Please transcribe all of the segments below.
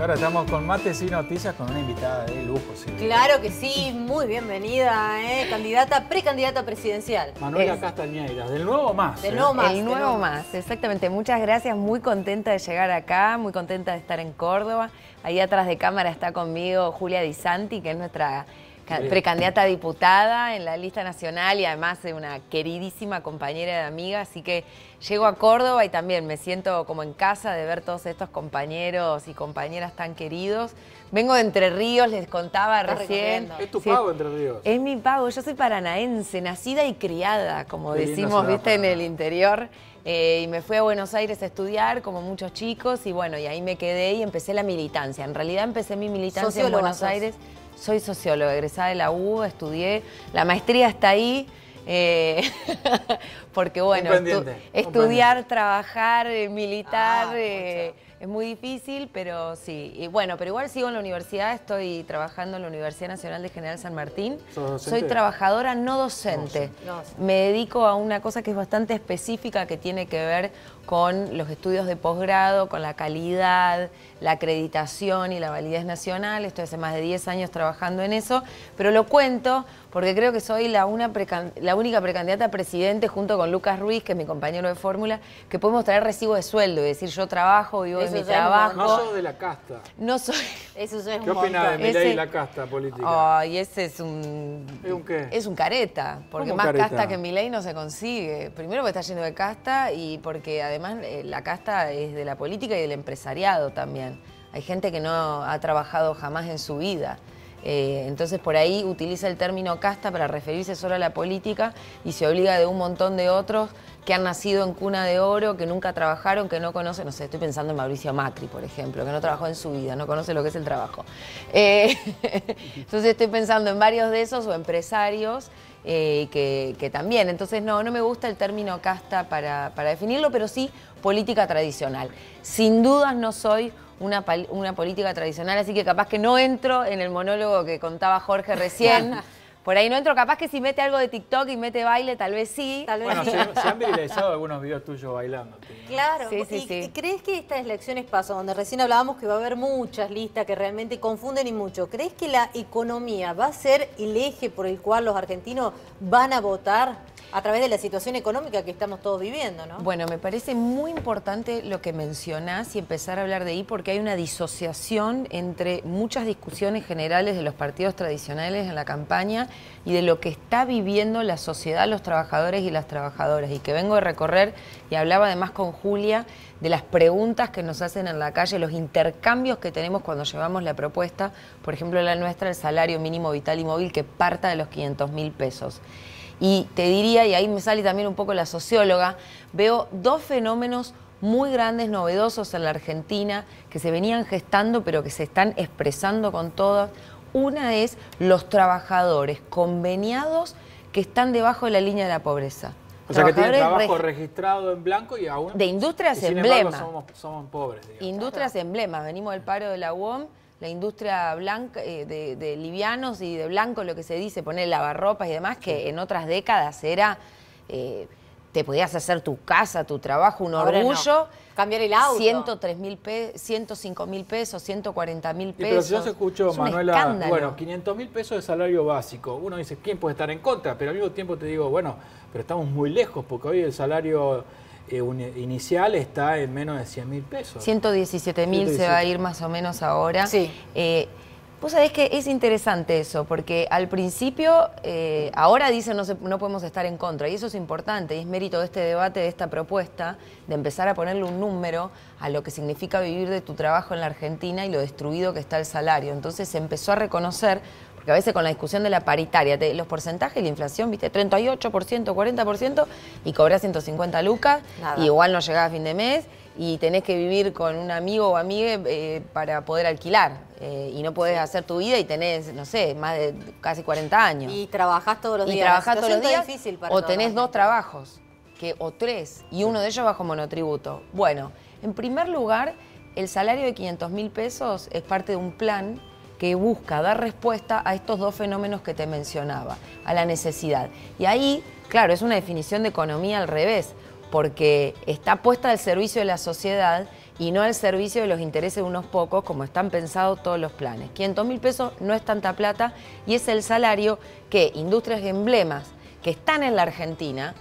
Y ahora estamos con Mates y Noticias con una invitada de lujo. Sí. Claro que sí, muy bienvenida, ¿eh? candidata, precandidata presidencial. Manuela Castañeira, del Nuevo Más. Del ¿eh? Nuevo Más. El Nuevo Más, exactamente. Muchas gracias, muy contenta de llegar acá, muy contenta de estar en Córdoba. Ahí atrás de cámara está conmigo Julia Di Santi, que es nuestra precandidata a diputada en la lista nacional y además de una queridísima compañera de amiga, así que llego a Córdoba y también me siento como en casa de ver todos estos compañeros y compañeras tan queridos. Vengo de Entre Ríos, les contaba recién. ¿Es tu pago Entre Ríos? Es mi pago, yo soy paranaense, nacida y criada, como decimos, viste, en el interior. Eh, y me fui a Buenos Aires a estudiar, como muchos chicos, y bueno, y ahí me quedé y empecé la militancia. En realidad empecé mi militancia en Buenos Aires soy socióloga, egresada de la U, estudié, la maestría está ahí. Eh, porque bueno, estudiar, trabajar, eh, militar, ah, eh, es muy difícil, pero sí. Y bueno, pero igual sigo en la universidad, estoy trabajando en la Universidad Nacional de General San Martín. Soy trabajadora no docente. Me dedico a una cosa que es bastante específica que tiene que ver con los estudios de posgrado, con la calidad, la acreditación y la validez nacional. Estoy hace más de 10 años trabajando en eso, pero lo cuento porque creo que soy la, una la única precandidata a presidente junto con Lucas Ruiz, que es mi compañero de fórmula, que podemos traer recibo de sueldo y decir yo trabajo, vivo mi trabajo. No soy de la casta. No soy. Eso es ¿Qué opina de Milei y la casta política? Ay, ese es un... ¿Es un qué? Es un careta, porque más casta que Milei no se consigue. Primero porque está lleno de casta y porque además eh, la casta es de la política y del empresariado también. Hay gente que no ha trabajado jamás en su vida. Eh, entonces por ahí utiliza el término casta para referirse solo a la política y se obliga de un montón de otros que han nacido en cuna de oro, que nunca trabajaron, que no conocen, no sé, estoy pensando en Mauricio Macri, por ejemplo, que no trabajó en su vida, no conoce lo que es el trabajo. Eh, entonces estoy pensando en varios de esos o empresarios eh, que, también, entonces no, no me gusta el término casta para, para definirlo, pero sí política tradicional. Sin dudas no soy una, una política tradicional, así que capaz que no entro en el monólogo que contaba Jorge recién. Por ahí no entro, capaz que si mete algo de TikTok y mete baile, tal vez sí. Tal vez bueno, Se, han viralizado algunos videos tuyos bailando. Claro, sí, sí, ¿Y, crees que estas elecciones paso, donde recién hablábamos que va a haber muchas listas que realmente confunden y mucho, ¿crees que la economía va a ser el eje por el cual los argentinos van a votar? A través de la situación económica que estamos todos viviendo, ¿no? Bueno, me parece muy importante lo que mencionás y empezar a hablar de ahí porque hay una disociación entre muchas discusiones generales de los partidos tradicionales en la campaña y de lo que está viviendo la sociedad, los trabajadores y las trabajadoras. Y que vengo de recorrer y hablaba además con Julia de las preguntas que nos hacen en la calle, los intercambios que tenemos cuando llevamos la propuesta, por ejemplo la nuestra, el salario mínimo vital y móvil que parta de los 500 mil pesos. Y te diría, y ahí me sale también un poco la socióloga, veo dos fenómenos muy grandes, novedosos en la Argentina, que se venían gestando, pero que se están expresando con todas. Una es los trabajadores conveniados que están debajo de la línea de la pobreza. O sea, que tienen trabajo registrado en blanco y aún... De industrias emblema. Somos, somos pobres. Industrias emblema. Venimos del paro de la UOM la industria blanca, eh, de, livianos y de blanco, lo que se dice, poner lavarropas y demás, que en otras décadas era, eh, te podías hacer tu casa, tu trabajo, un orgullo. Cambiar el auto. 103 mil pesos, 105 mil pesos, 140 mil pesos. pero si yo se escucho, Manuela, bueno, 500 mil pesos de salario básico. Uno dice, ¿quién puede estar en contra? Pero al mismo tiempo te digo, bueno, pero estamos muy lejos porque hoy el salario inicial está en menos de 100 mil pesos. 117 mil se va a ir más o menos ahora. Sí. Eh, Vos sabés que es interesante eso, porque al principio, eh, ahora dicen no, no podemos estar en contra, y eso es importante, y es mérito de este debate, de esta propuesta, de empezar a ponerle un número a lo que significa vivir de tu trabajo en la Argentina y lo destruido que está el salario. Entonces se empezó a reconocer porque a veces con la discusión de la paritaria, de los porcentajes de la inflación, viste, 38%, 40%, y cobras 150 lucas, y igual no llegás a fin de mes, y tenés que vivir con un amigo o amiga eh, para poder alquilar. Eh, y no podés hacer tu vida y tenés, no sé, más de casi 40 años. Y trabajás todos los días. Y trabajás todos los días. Difícil para o tenés dos trabajos, que, o tres, y uno de ellos bajo monotributo. Bueno, en primer lugar, el salario de 500 mil pesos es parte de un plan que busca dar respuesta a estos dos fenómenos que te mencionaba, a la necesidad. Y ahí, claro, es una definición de economía al revés, porque está puesta al servicio de la sociedad y no al servicio de los intereses de unos pocos, como están pensados todos los planes. 500 mil pesos no es tanta plata y es el salario que industrias emblemas que están en la Argentina,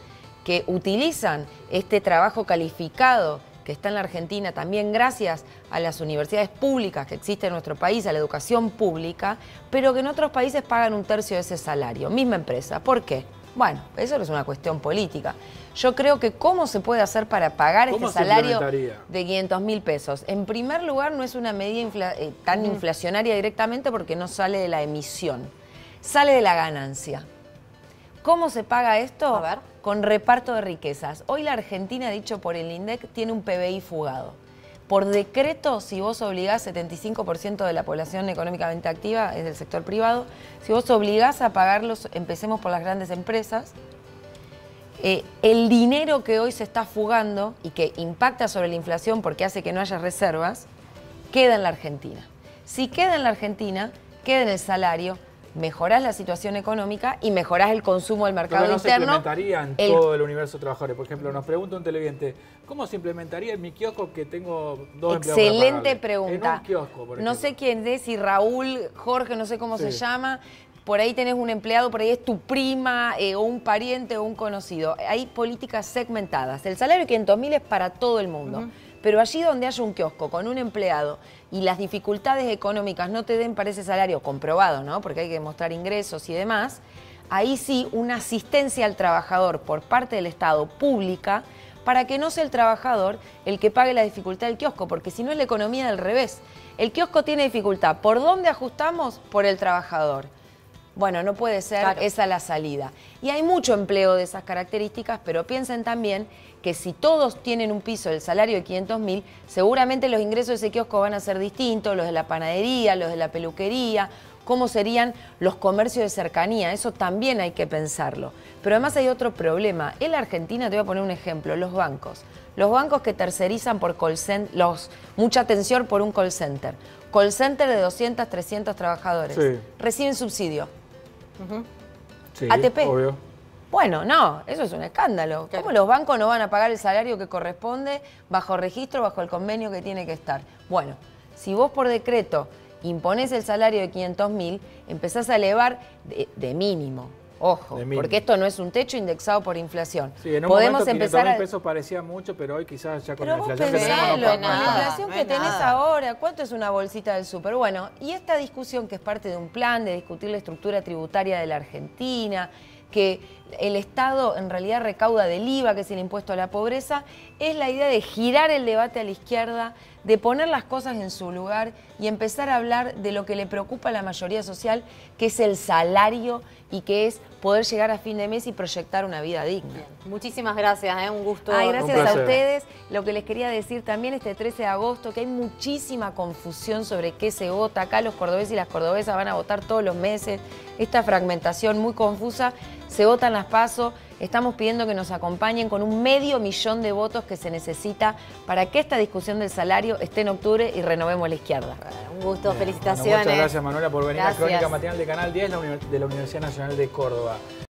que utilizan este trabajo calificado que está en la Argentina también gracias a las universidades públicas que existen en nuestro país, a la educación pública, pero que en otros países pagan un tercio de ese salario, misma empresa. ¿Por qué? Bueno, eso es una cuestión política. Yo creo que cómo se puede hacer para pagar este salario de 500 mil pesos. En primer lugar, no es una medida eh, tan inflacionaria directamente porque no sale de la emisión, sale de la ganancia. ¿Cómo se paga esto? A ver con reparto de riquezas. Hoy la Argentina, dicho por el INDEC, tiene un PBI fugado. Por decreto, si vos obligás 75% de la población económicamente activa, es del sector privado, si vos obligás a pagarlos, empecemos por las grandes empresas, eh, el dinero que hoy se está fugando y que impacta sobre la inflación porque hace que no haya reservas, queda en la Argentina. Si queda en la Argentina, queda en el salario, mejorás la situación económica y mejorás el consumo del mercado Pero no se implementaría en todo el universo de trabajadores. Por ejemplo, nos pregunta un televidente, ¿cómo se implementaría en mi kiosco que tengo dos Excelente pregunta. No sé quién es, si Raúl, Jorge, no sé cómo se llama, por ahí tenés un empleado, por ahí es tu prima eh, o un pariente o un conocido. Hay políticas segmentadas. El salario de 500 mil es para todo el mundo. Pero allí donde haya un kiosco con un empleado y las dificultades económicas no te den para ese salario comprobado, ¿no? Porque hay que demostrar ingresos y demás, ahí sí una asistencia al trabajador por parte del Estado pública para que no sea el trabajador el que pague la dificultad del kiosco, porque si no es la economía del revés. El kiosco tiene dificultad. ¿Por dónde ajustamos? Por el trabajador. Bueno, no puede ser esa la salida. Y hay mucho empleo de esas características, pero piensen también que si todos tienen un piso del salario de 500 mil, seguramente los ingresos de ese kiosco van a ser distintos, los de la panadería, los de la peluquería, cómo serían los comercios de cercanía, eso también hay que pensarlo. Pero además hay otro problema. En la Argentina, te voy a poner un ejemplo, los bancos. Los bancos que tercerizan por call center, los, mucha atención por un call center. Call center de 200, 300 trabajadores. Reciben subsidio ATP. Bueno, no, eso es un escándalo. ¿Cómo los bancos no van a pagar el salario que corresponde bajo registro, bajo el convenio que tiene que estar? Bueno, si vos por decreto imponés el salario de 500 mil, empezás a elevar de mínimo. Ojo, porque esto no es un techo indexado por inflación. Sí, en un Podemos momento, empezar a... pesos parecía mucho, pero hoy quizás ya con la inflación que tenemos no Con la inflación que tenés ahora, ¿cuánto es una bolsita del súper? Bueno, y esta discusión que es parte de un plan de discutir la estructura tributaria de la Argentina, que el Estado en realidad recauda del IVA, que es el impuesto a la pobreza, es la idea de girar el debate a la izquierda, de poner las cosas en su lugar y empezar a hablar de lo que le preocupa a la mayoría social, que es el salario y que es poder llegar a fin de mes y proyectar una vida digna. Muchísimas gracias, ¿eh? un gusto. Ay, gracias a ustedes. Lo que les quería decir también este 13 de agosto, que hay muchísima confusión sobre qué se vota. Acá los cordobeses y las cordobesas van a votar todos los meses. Esta fragmentación muy confusa, se votan las pasos. Estamos pidiendo que nos acompañen con un medio millón de votos que se necesita para que esta discusión del salario esté en octubre y renovemos la izquierda. Un gusto, felicitaciones. muchas gracias Manuela por venir a Crónica Matinal de Canal 10 de la Universidad Nacional de Córdoba.